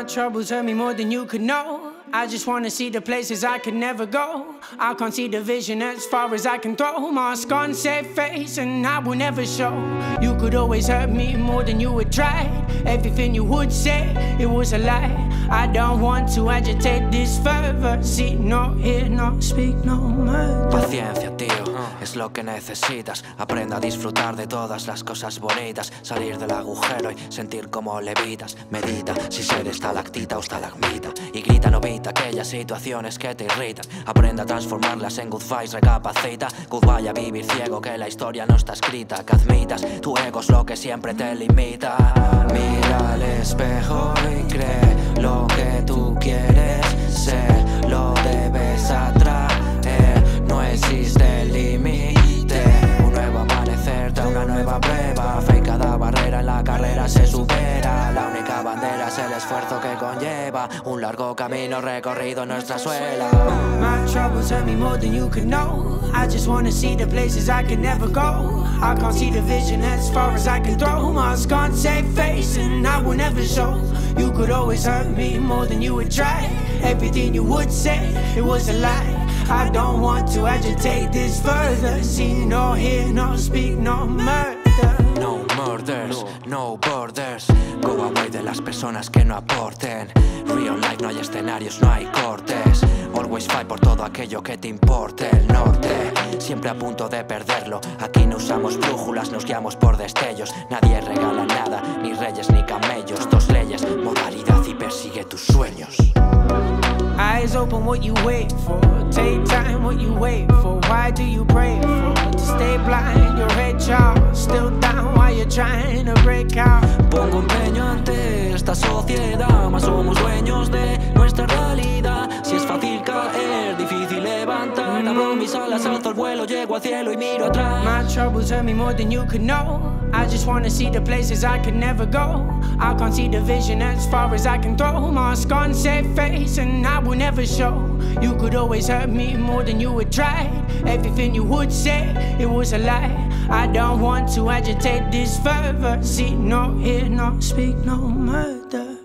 My troubles hurt me more than you could know. I just wanna see the places I could never go. I can't see the vision as far as I can throw. Mask on, set face, and I will never show. You could always hurt me more than you would try. Everything you would say, it was a lie. I don't want to agitate this further. See, no, hear, no, speak, no murder. Paciencia, tío, es lo que necesitas. Aprenda a disfrutar de todas las cosas bonitas. Salir del agujero y sentir como levitas. Medita si eres estalactita o estalagmita. Y grita, no aquellas situaciones que te irritan. Aprenda a transformarlas en good vibes, recapacita. Goodbye a vivir ciego, que la historia no está escrita. Que admitas, tu ego es lo que siempre te limita. Mira al espejo y cree lo que tú quieres La única bandera es el esfuerzo que conlleva. Un largo camino recorrido en nuestra suela. My troubles hurt me more than you could know. I just wanna see the places I can never go. I can't see the vision as far as I can throw. Mask on, save face, and I will never show. You could always hurt me more than you would try. Everything you would say, it was a lie. I don't want to agitate this further. See, no hear, no speak, no murder. No murders, no borders. Go away de las personas que no aporten. Real life no hay escenarios, no hay cortes. Always fight por todo aquello que te importe. El norte, siempre a punto de perderlo. Aquí no usamos brújulas, nos guiamos por destellos. Nadie regala nada, ni reyes ni camellos. Dos leyes, modalidad y persigue tus sueños. Eyes open, what you wait for? Take time, what you wait for? Why do you pray for? To stay blind, your head child still down while you're trying to break out. Pongo empeño ante esta sociedad, más somos dueños de nuestra realidad. Si es fácil caer, difícil levantar. Abro mis alas, alzo el vuelo, llego al cielo y miro atrás. My troubles hurt me more than you could know. I just wanna see the places I could never go. I can't see the vision as far as I can throw. On, set face, and I will never show. You could always hurt me more than you would try. Everything you would say, it was a lie. I don't want to agitate this further. See, no hear, no speak, no murder.